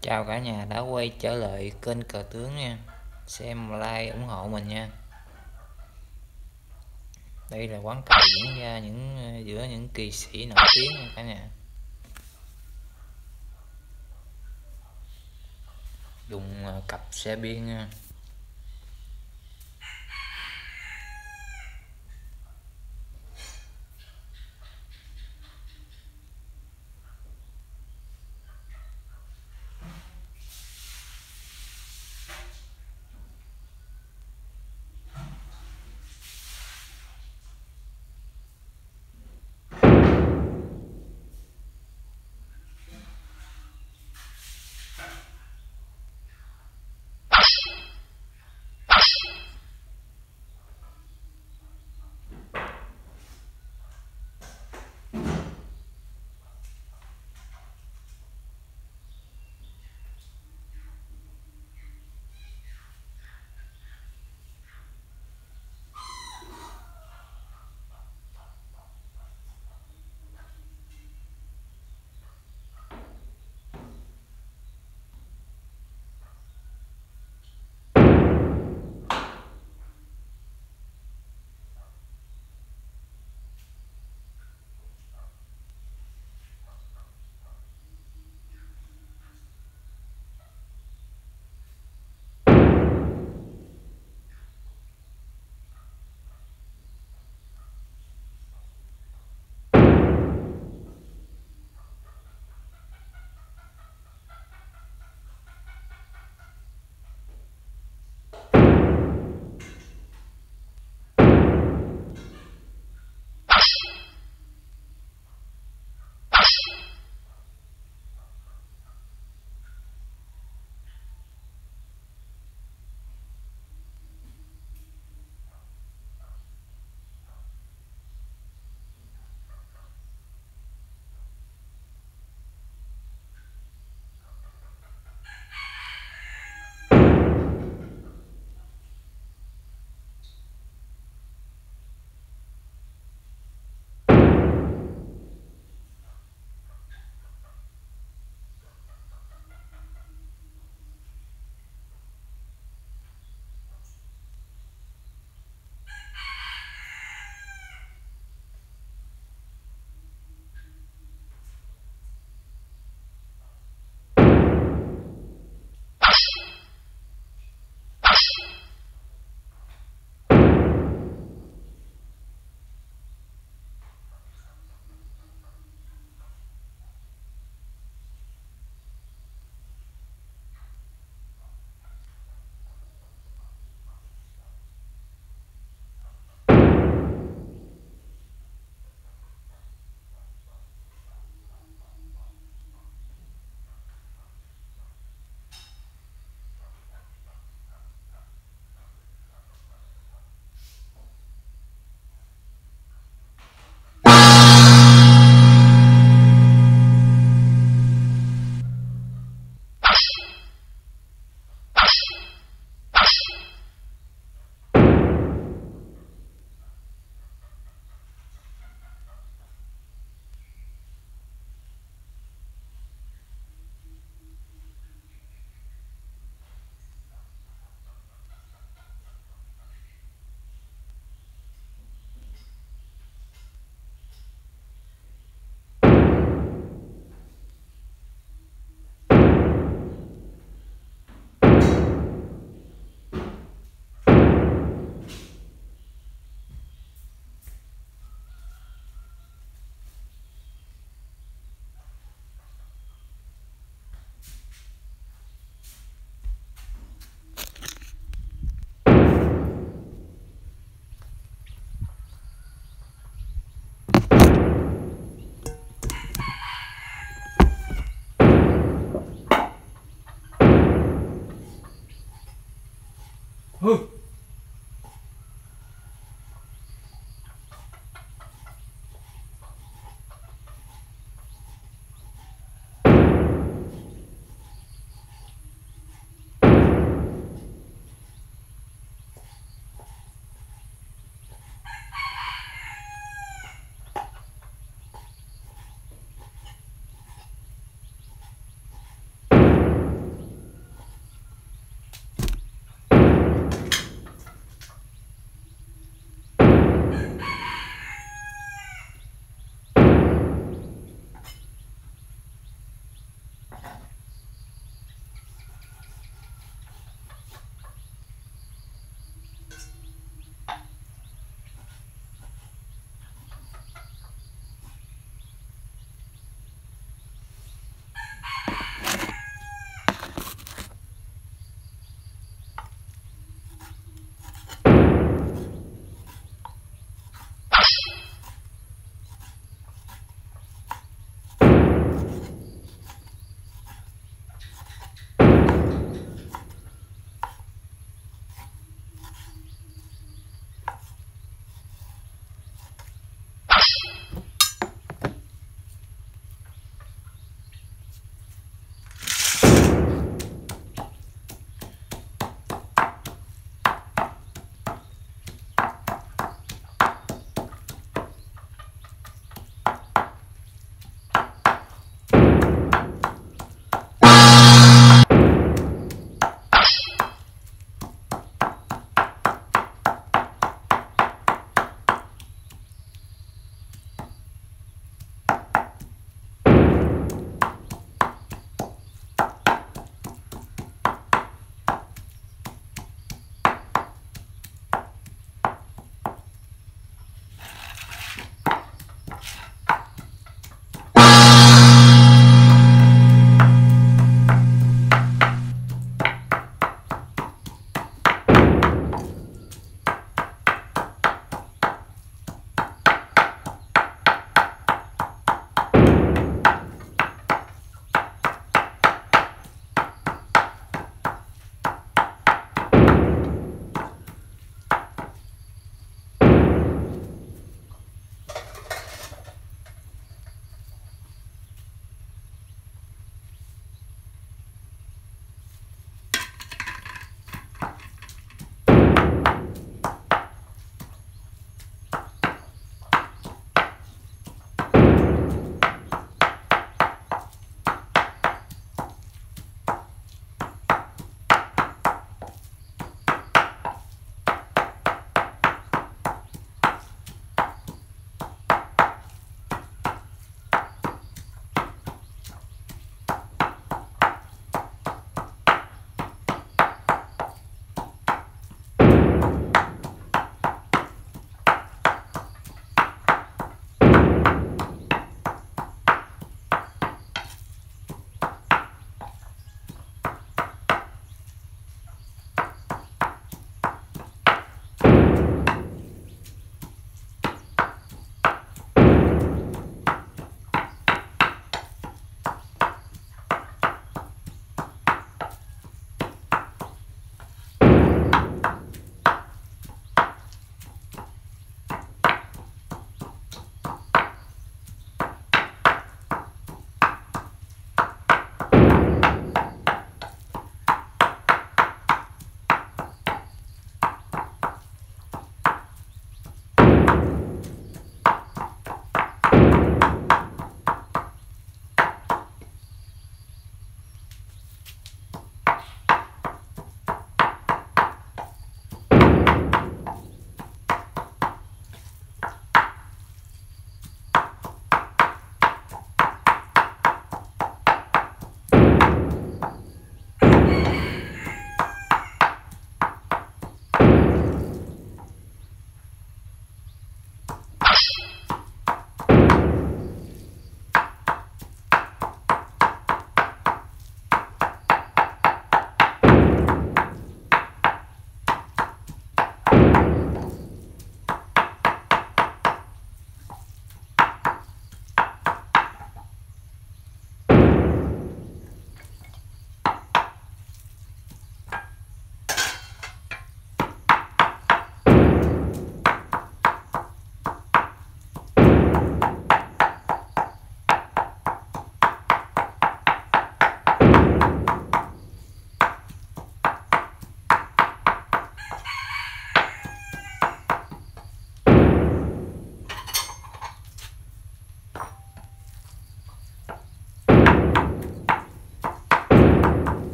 Chào cả nhà đã quay trở lại kênh cờ tướng nha. Xem like ủng hộ mình nha. Đây là quán cờ diễn ra những, giữa những kỳ sĩ nổi tiếng nha cả nhà. Dùng à, cặp xe biên nha.